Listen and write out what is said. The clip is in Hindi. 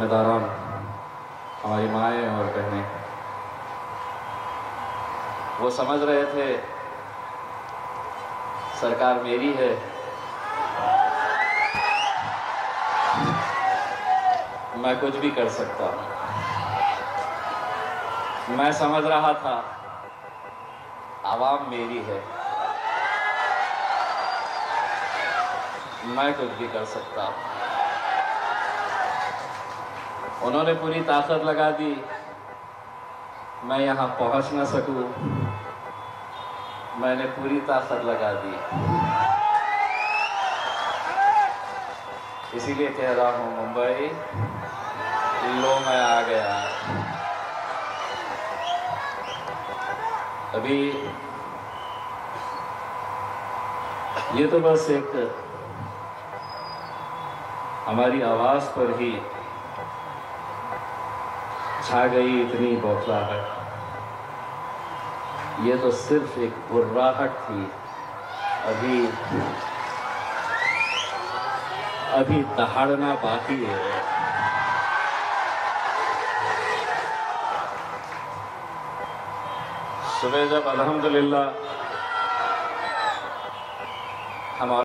जिम्मेदारान हमारी माएँ और बहनें वो समझ रहे थे, सरकार मेरी है। मैं कुछ भी कर सकता हूँ। मैं समझ रहा था, आवाम मेरी है। मैं कुछ भी कर सकता हूँ। उन्होंने पूरी ताकत लगा दी। मैं यहाँ पहुँच ना सकूँ। मैंने पूरी ताकत लगा दी। इसीलिए कह रहा हूँ, मुंबई लो मैं आ गया। अभी ये तो बस एक हमारी आवाज़ पर ही छा गई इतनी बौखलाहट। ये तो सिर्फ़ एक गुर्राहट थी। अभी अभी दहाड़ना बाकी है। सुबह जब अल्हम्दुलिल्लाह, हम